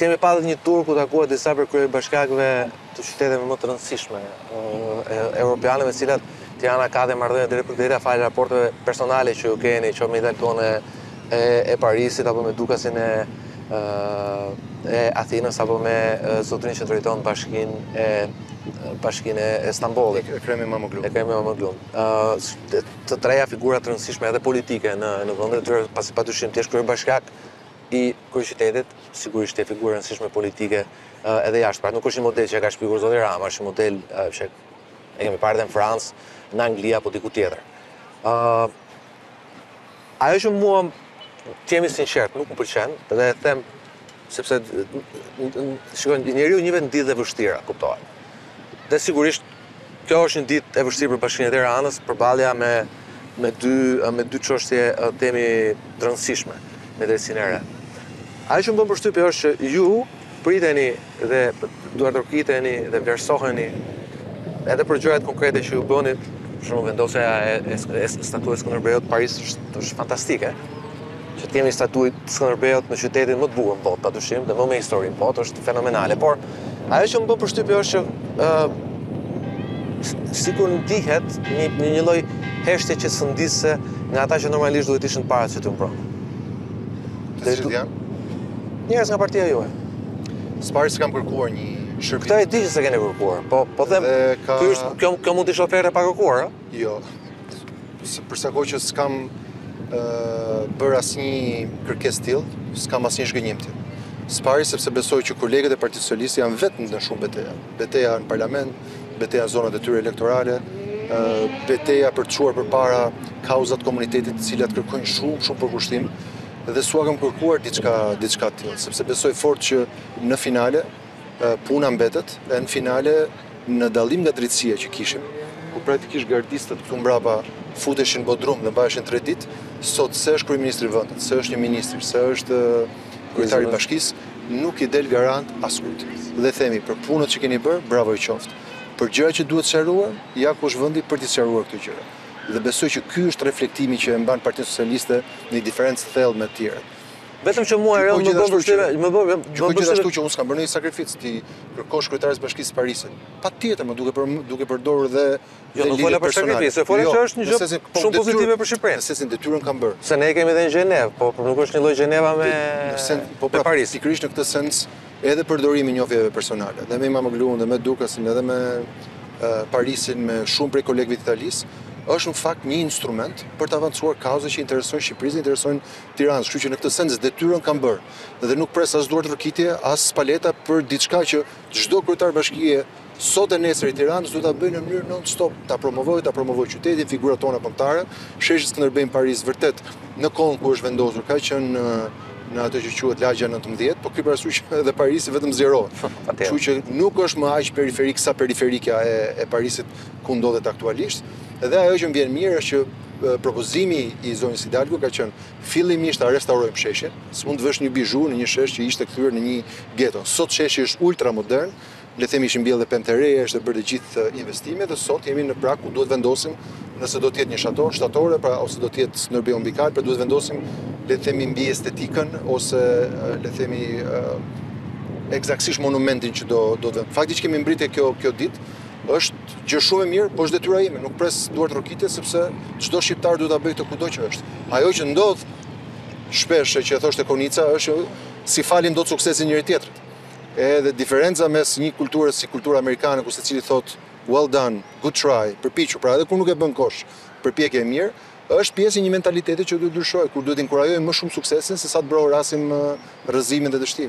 Kemi patur një tur ku kam takuar disa prej kryebashkiakëve të qyteteve më të rëndësishme europiane me të cilat Tirana ka dhe marrëdhënie të drejtpërdrejta falë raporteve personale që ju keni që me Hidalgon e, e, e Parisit apo me Dukasin e e Athinës apo me zotrin që drejton bashkinë e bashkinë e Stambollit. Ekrem Imamoglu. Ekrem Imamoglu. Të treja figura të rëndësishme edhe politike në, në vendet e tyre, pasi pa dyshim të jesh kryebashkiak i kryeqytetit, sigurisht ti je figurë e rëndësishme politike edhe jashtë. Pra nuk është një model që e ka shpikur zoti Rama, është një model që e kemi parë edhe në Francë, në Angli apo diku tjetër. Uh, ajo që mua të jemi të sinqertë, nuk më pëlqen dhe e them sepse çdo njeriu i vijnë ditë edhe të vështira, kuptohet. Dhe sigurisht Kjo është një ditë e vështirë për Bashkinë e Tiranës, përballja me me dy me dy çështje të themi të rëndësishme me drejtësinë e re. Ajo që më bën përshtypje është që ju priteni dhe duartrokiteni dhe vlerësoheni edhe për gjërat konkrete që ju bëni, për shembull vendosja e, e, e statujës së Skënderbeut në Paris është, është fantastike. Që të kemi statujën e Skënderbeut në qytetin më të bukur në botë, padyshim, dhe më me histori në botë është fenomenale, por ajo që më bën përshtypje është që ë sikur ndihet një një, një lloj heshtje që s'un di se nga ata që normalisht duhet të ishin të parët që t'ju mbronin. Dhe cilët janë? Njerëz nga partia juaj. Së pari s'kam kërkuar një shërbim. Këtë e di që s'e keni kërkuar, po po them, ky është kjo kjo mund të ishte ofertë e pakërkuar, ëh. Jo, për sa kohë që s'kam bërë asnjë kërkesë të tillë, s'kam asnjë zhgënjim të tillë. Së pari sepse besoj që kolegët e Partisë Socialiste janë vetë në shumë beteja. Beteja në parlament, beteja në zonat e tyre elektorale, beteja për të çuar përpara kauza të komunitetit të cilat kërkojnë shumë shumë përkushtim dhe s'ua kam kërkuar diçka diçka të tillë, sepse besoj fort që në finale Puna mbetet dhe në finale në dallim nga drejtësia që kishim, ku praktikisht gardistët këtu mbrapa futeshin në bodrum dhe mbaheshin tre ditë, sot se është kryeministri i vendit, se është një ministër, se është kryetari i bashkisë, nuk i del garant askujt. Dhe themi për punët që keni bërë, bravo i qoftë. Për gjëra që duhet sqaruar, ja ku është vendi për t'i sqaruar këto gjëra. Dhe besoj që ky është reflektimi që e mban Partinë Socialiste në një diferencë të thellë me të tjerët. Vetëm që mua Erion më bën përshtypje, më bën më bën përshtypje. Gjithashtu që unë s'kam bërë një sakrificë t'i kërkosh kryetares së bashkisë së Parisit. Patjetër, po duke për duke përdorur dhe jo, nuk fola për sakrificë, fola jo, që është një gjë po, shumë pozitive për Shqipërinë. Në sensin detyrën kam bërë. Se ne kemi edhe në Gjenevë, po, po nuk është njëlloj Gjeneva me në sens, po pra, Paris. Pikërisht në këtë sens edhe përdorimi i njohjeve personale dhe me Imamogluun dhe me Dukasin edhe me Parisin me shumë prej kolegëve të Italisë, është në fakt një instrument për të avancuar kauza që interesojnë Shqipërinë, interesojnë Tiranës, kështu që në këtë sens detyrën kam bërë dhe nuk pres as duartrokitje, as spaleta për diçka që çdo kryetar bashkie sot e nesër i Tiranës do ta bëjë në mënyrë non stop, ta promovojë, ta promovojë qytetin, figurat tona kombëtare, sheshin Skënderbej në Paris vërtet në kohën ku është vendosur ka qenë në në atë që quhet lagja 19, po ki parasysh që edhe Parisi vetëm zjerohet. Kështu që nuk është më aq periferik sa periferika e e Parisit ku ndodhet aktualisht. Dhe ajo që më vjen mirë është që propozimi i zonjës Hidalgo ka qenë fillimisht ta restaurojmë sheshin, s'mund të vësh një bizhu në një shesh që ishte kthyer në një geto. Sot sheshi është ultra modern, le të themi janë mbjellë pemë të reja, është bërë të gjithë uh, investime dhe sot jemi në prag ku duhet vendosim nëse do të jetë një shator, shtatore, pra ose do të jetë ose në bronz, pra duhet vendosim le të themi mbi estetikën ose uh, le të themi uh, eksaktësisht monumentin që do do të fakti që kemi mbritë kjo kjo ditë Është gjë shumë e mirë, por është detyra ime, nuk pres duartrokitje sepse çdo shqiptar duhet ta bëjë këtë kudo që është. Ajo që ndodh shpesh që e thoshte Konica është s'ia falin dot suksesin njëri tjetrit. Edhe diferenca mes një kulture si kultura amerikane ku secili thot well done, good try, përpiqu, pra edhe kur nuk e bën kosh, përpjekje e mirë, është pjesë e një mentaliteti që duhet ndryshojë, ku duhet inkurajojmë më shumë suksesin se sa të brohorasim rrëzimin dhe dështimin.